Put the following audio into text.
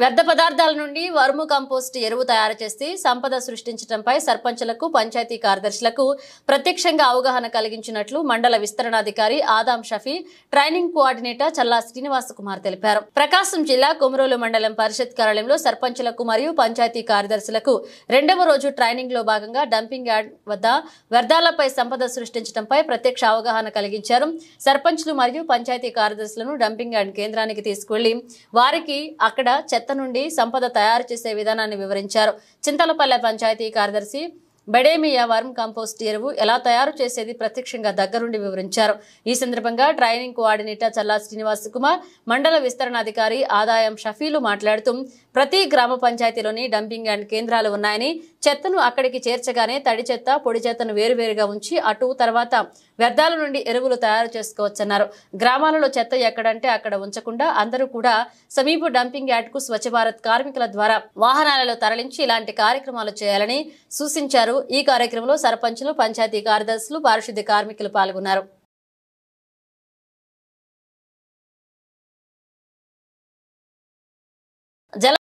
వ్యర్థ పదార్థాల నుండి వర్ము కంపోస్ట్ ఎరువు తయారు చేసి సంపద సృష్టించడంపై సర్పంచులకు పంచాయతీ కార్యదర్శులకు ప్రత్యక్షంగా అవగాహన కలిగించినట్లు మండల విస్తరణాధికారి ఆదాం షఫీ ట్రైనింగ్ కోఆర్డినేటర్ చల్లా శ్రీనివాస్ కుమార్ తెలిపారు. ప్రకాశం జిల్లా కొమరోలు మండలం పరిషత్ కార్యాలయంలో సర్పంచులకు మరియు పంచాయతీ కార్యదర్శులకు రెండవ రోజు ట్రైనింగ్లో భాగంగా డంపింగ్ యార్డ్ వద్ద వ్యర్థాలపై సంపద సృష్టించడంపై ప్రత్యక్ష అవగాహన కలిగించారు. సర్పంచ్లు మరియు పంచాయతీ కార్యదర్శులను డంపింగ్ యార్డ్ కేంద్రానికి తీసుకువెళ్ళి వారికి అక్కడ చెత్త నుండి సంపద తయారు చేసే విధానాన్ని వివరించారు. చింతలపల్లె పంచాయతీ కార్యదర్శి బెడేమియా వర్మ్ కంపోస్ట్ ఎరువు ఎలా తయారు చేసేది ప్రత్యక్షంగా దగ్గరుండి వివరించారు. ఈ సందర్భంగా ట్రైనింగ్ కోఆర్డినేటర్ చల్లా శ్రీనివాస్ కుమార్ మండల విస్తరణాధికారి ఆదాయం షఫీలు మాట్లాడుతూ ప్రతి గ్రామ పంచాయతీలోని డంపింగ్ అండ్ కేంద్రాలు ఉన్నాయని చెత్తను అక్కడికి చేర్చగానే తడి చెత్త పొడి చెత్తను వేరువేరుగా ఉంచి అటు తర్వాత వ్యర్థాల నుండి ఎరువులు తయారు చేసుకోవచ్చన్నారు. గ్రామాలలో చెత్త ఎక్కడంటే అక్కడ ఉంచకుండా అందరూ కూడా సమీప డంపింగ్ యార్డ్కు స్వచ్ఛ భారత్ కార్మికుల ద్వారా వాహనాలలో తరలించి ఇలాంటి కార్యక్రమాలు చేయాలని సూచించారు. ఈ కార్యక్రమంలో సర్పంచులు పంచాయతీ కార్యదర్శులు పారిశుద్ధ్య కార్మికులు పాల్గొన్నారు.